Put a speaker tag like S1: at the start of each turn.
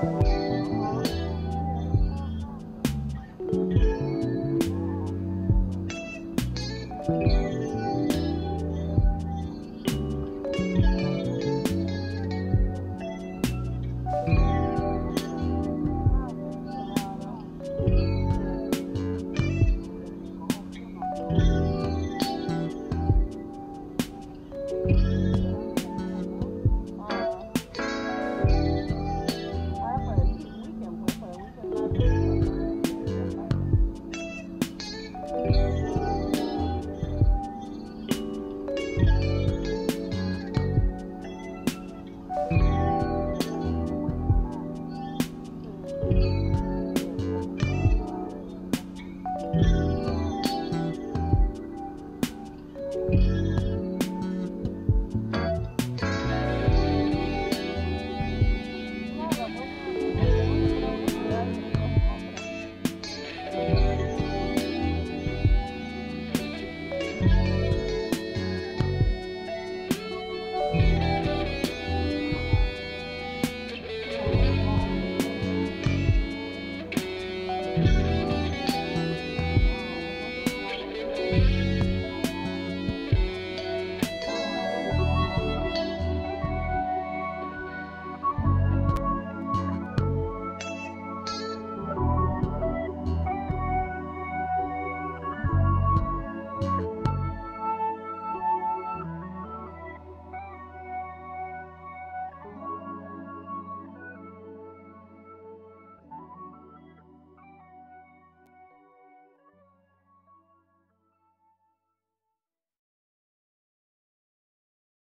S1: Bye.